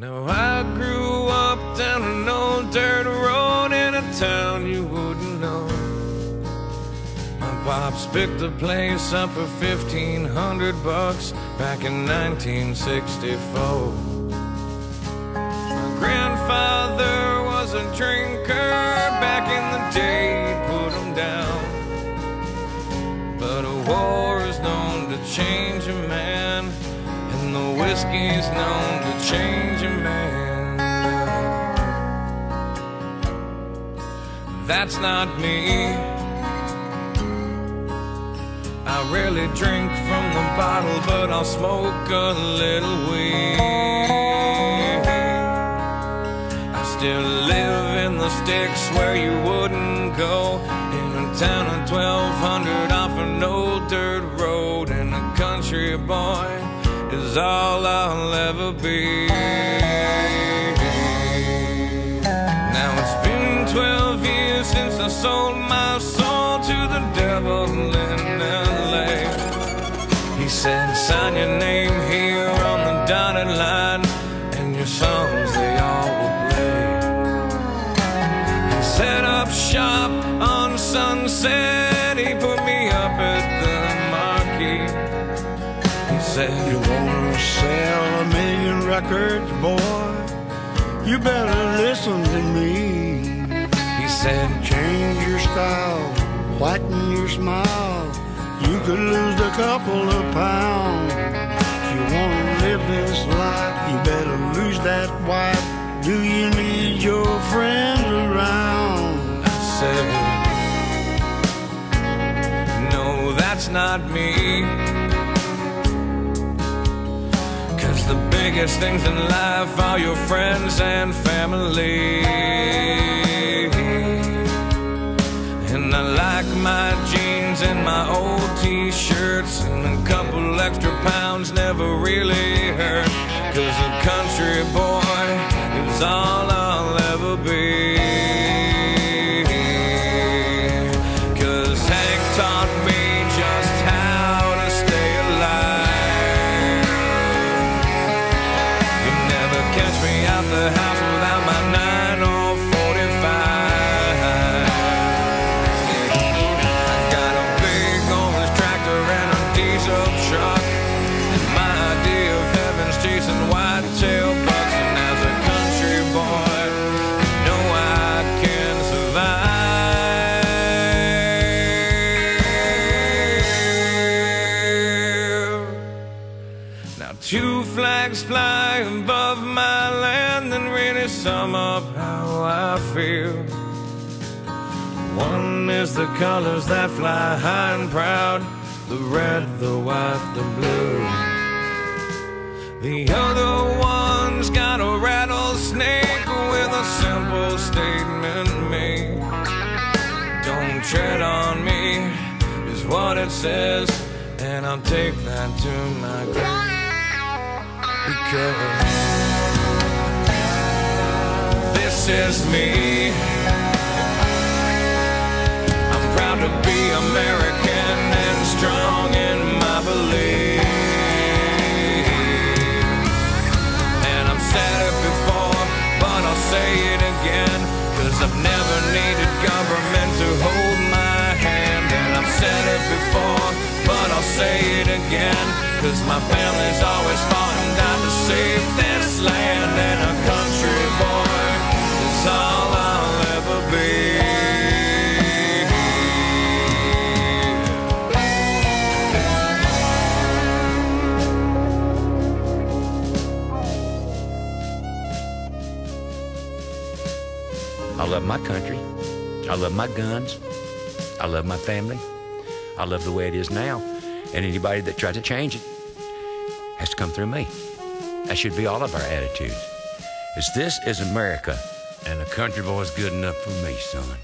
Now I grew up down an old dirt road in a town you wouldn't know. My pops picked the place up for fifteen hundred bucks back in 1964. My grandfather was a drinker back in the day, put him down. But a war is known to change whiskey's known to change a man. That's not me. I rarely drink from the bottle, but I'll smoke a little weed. I still live in the sticks where you wouldn't go. In a town of 1200 off an old dirt road, and a country boy is all I'll ever be. Now it's been 12 years since I sold my soul to the devil in LA. He said, sign your name here records, boy? You better listen to me. he said, Change your style, whiten your smile. You could lose a couple of pounds. If you wanna live this life, you better lose that wife. Do you need your friends around? I said, No, that's not me. The biggest things in life are your friends and family. And I like my jeans and my old t shirts, and a couple extra pounds never really hurt. Cause a country boy is all two flags fly above my land and really sum up how I feel. One is the colors that fly high and proud, the red, the white, the blue. The other one's got a rattlesnake with a simple statement made. Don't tread on me, is what it says, and I'll take that to my grave. Because this is me. I'm proud to be American and strong in my belief. And I've said it before, but I'll say it again. Cause I've never needed government to hold my hand. And I've said it before, but I'll say it again. Cause my family's always fought save this land. And a country boy is all I'll ever be. I love my country. I love my guns. I love my family. I love the way it is now. And anybody that tries to change it has to come through me. That should be all of our attitudes. Is this is America, and a country boy's good enough for me, son.